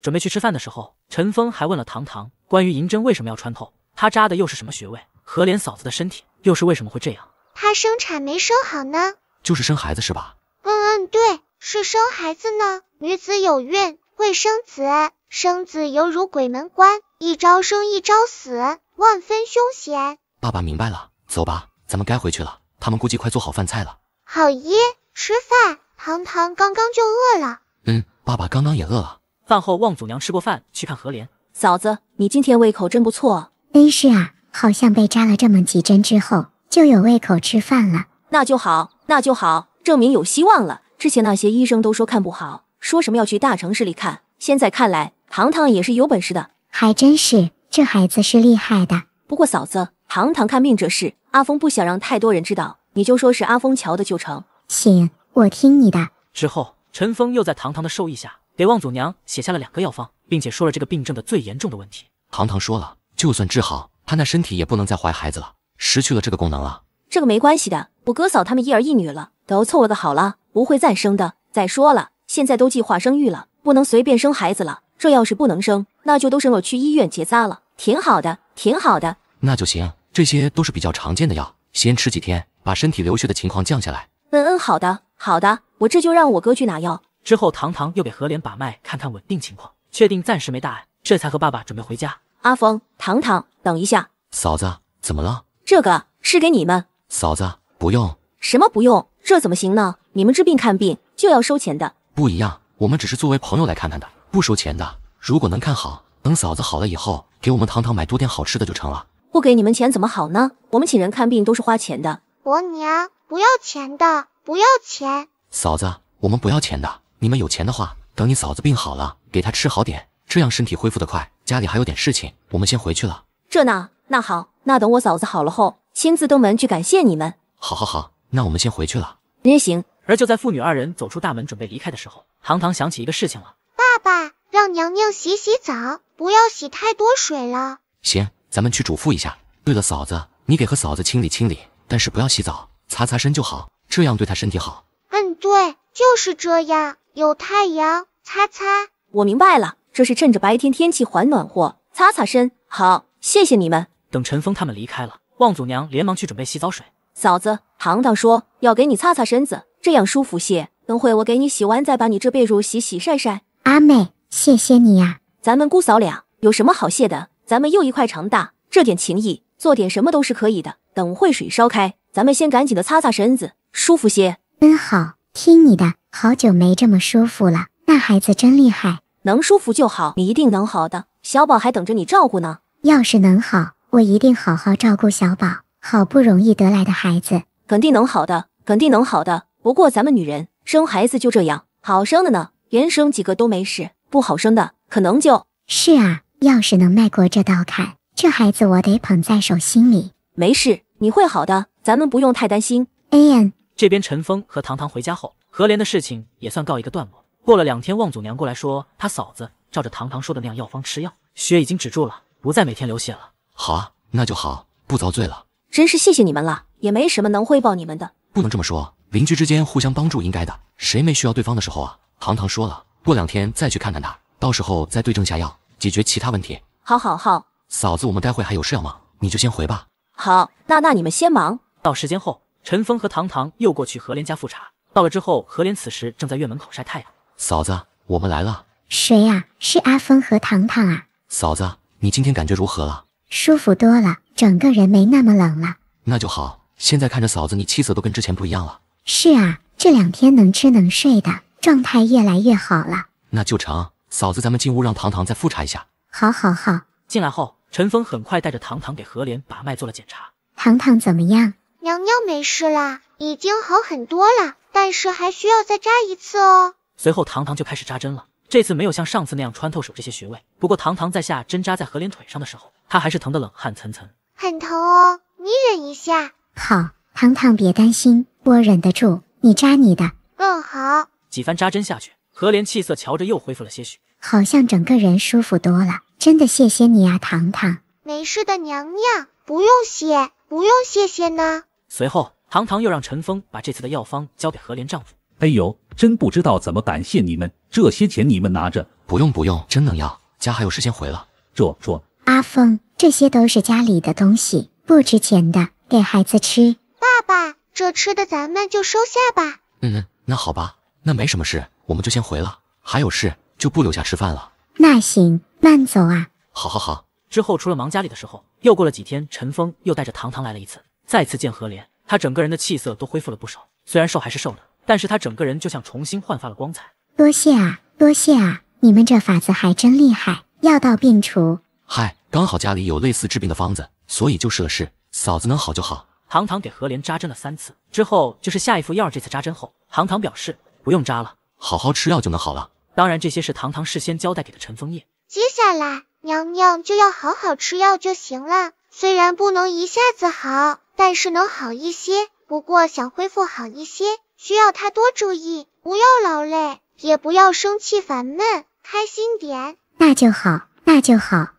准备去吃饭的时候，陈峰还问了唐唐关于银针为什么要穿透，他扎的又是什么穴位？何莲嫂子的身体又是为什么会这样？她生产没生好呢？就是生孩子是吧？嗯嗯，对，是生孩子呢。女子有孕会生子，生子犹如鬼门关，一朝生一朝死，万分凶险。爸爸明白了，走吧，咱们该回去了。他们估计快做好饭菜了。好耶，吃饭。糖糖刚刚就饿了。嗯，爸爸刚刚也饿了。饭后，望祖娘吃过饭去看何莲嫂子，你今天胃口真不错。嗯，是啊，好像被扎了这么几针之后，就有胃口吃饭了。那就好，那就好，证明有希望了。之前那些医生都说看不好，说什么要去大城市里看，现在看来，糖糖也是有本事的。还真是，这孩子是厉害的。不过嫂子，糖糖看病这事，阿峰不想让太多人知道，你就说是阿峰瞧的就成。行，我听你的。之后，陈峰又在糖糖的授意下，给望祖娘写下了两个药方，并且说了这个病症的最严重的问题。堂堂说了，就算治好，她那身体也不能再怀孩子了，失去了这个功能了。这个没关系的，我哥嫂他们一儿一女了，都凑合的好了，不会再生的。再说了，现在都计划生育了，不能随便生孩子了。这要是不能生，那就都生了去医院结扎了，挺好的，挺好的。那就行，这些都是比较常见的药，先吃几天，把身体流血的情况降下来。嗯嗯，好的好的，我这就让我哥去拿药。之后，糖糖又给何莲把脉，看看稳定情况，确定暂时没大碍，这才和爸爸准备回家。阿峰，糖糖，等一下，嫂子，怎么了？这个是给你们。嫂子，不用。什么不用？这怎么行呢？你们治病看病就要收钱的。不一样，我们只是作为朋友来看看的，不收钱的。如果能看好，等嫂子好了以后，给我们糖糖买多点好吃的就成了。不给你们钱怎么好呢？我们请人看病都是花钱的。伯娘，不要钱的，不要钱。嫂子，我们不要钱的。你们有钱的话，等你嫂子病好了，给她吃好点，这样身体恢复得快。家里还有点事情，我们先回去了。这那那好，那等我嫂子好了后，亲自登门去感谢你们。好，好，好，那我们先回去了。也行。而就在父女二人走出大门准备离开的时候，堂堂想起一个事情了。爸爸，让娘娘洗洗澡，不要洗太多水了。行，咱们去嘱咐一下。对了，嫂子，你给和嫂子清理清理，但是不要洗澡，擦擦身就好，这样对她身体好。嗯，对，就是这样。有太阳，擦擦。我明白了，这是趁着白天天气还暖和，擦擦身。好，谢谢你们。等陈峰他们离开了，望祖娘连忙去准备洗澡水。嫂子，糖糖说要给你擦擦身子，这样舒服些。等会我给你洗完，再把你这被褥洗洗晒晒。阿妹，谢谢你呀。咱们姑嫂俩有什么好谢的？咱们又一块长大，这点情谊，做点什么都是可以的。等会水烧开，咱们先赶紧的擦擦身子，舒服些。嗯，好，听你的。好久没这么舒服了，那孩子真厉害，能舒服就好，你一定能好的。小宝还等着你照顾呢。要是能好，我一定好好照顾小宝。好不容易得来的孩子，肯定能好的，肯定能好的。不过咱们女人生孩子就这样，好生的呢，连生几个都没事；不好生的，可能就……是啊，要是能迈过这道坎，这孩子我得捧在手心里。没事，你会好的，咱们不用太担心。哎呀，这边陈峰和糖糖回家后。何莲的事情也算告一个段落。过了两天，望祖娘过来说，她嫂子照着糖糖说的那样药方吃药，血已经止住了，不再每天流血了。好啊，那就好，不遭罪了。真是谢谢你们了，也没什么能汇报你们的。不能这么说，邻居之间互相帮助应该的，谁没需要对方的时候啊？糖糖说了，过两天再去看看他，到时候再对症下药，解决其他问题。好，好，好。嫂子，我们待会还有事要忙，你就先回吧。好，那那你们先忙。到时间后，陈峰和糖糖又过去何莲家复查。到了之后，何莲此时正在院门口晒太阳。嫂子，我们来了。谁呀？是阿峰和糖糖啊。嫂子，你今天感觉如何了？舒服多了，整个人没那么冷了。那就好。现在看着嫂子，你气色都跟之前不一样了。是啊，这两天能吃能睡的，状态越来越好了。那就成。嫂子，咱们进屋让糖糖再复查一下。好，好，好。进来后，陈峰很快带着糖糖给何莲把脉做了检查。糖糖怎么样？娘娘没事啦，已经好很多了。但是还需要再扎一次哦。随后糖糖就开始扎针了，这次没有像上次那样穿透手这些穴位。不过糖糖在下针扎在何莲腿上的时候，她还是疼得冷汗涔涔。很疼哦，你忍一下。好，糖糖别担心，我忍得住。你扎你的。嗯，好。几番扎针下去，何莲气色瞧着又恢复了些许，好像整个人舒服多了。真的谢谢你啊，糖糖。没事的，娘娘，不用谢，不用谢谢呢。随后。糖糖又让陈峰把这次的药方交给何莲丈夫。哎呦，真不知道怎么感谢你们，这些钱你们拿着，不用不用，真能要，家还有事先回了。这这，阿凤，这些都是家里的东西，不值钱的，给孩子吃。爸爸，这吃的咱们就收下吧。嗯，那好吧，那没什么事，我们就先回了。还有事就不留下吃饭了。那行，慢走啊。好好好。之后除了忙家里的时候，又过了几天，陈峰又带着糖糖来了一次，再次见何莲，他整个人的气色都恢复了不少。虽然瘦还是瘦的，但是他整个人就像重新焕发了光彩。多谢啊，多谢啊，你们这法子还真厉害，药到病除。嗨，刚好家里有类似治病的方子，所以就试了试，嫂子能好就好。糖糖给何莲扎针了三次，之后就是下一副药。这次扎针后，糖糖表示不用扎了，好好吃药就能好了。当然，这些是糖糖事先交代给的陈枫叶。接下来，娘娘就要好好吃药就行了。虽然不能一下子好，但是能好一些。不过想恢复好一些，需要他多注意，不要劳累，也不要生气烦闷，开心点。那就好，那就好。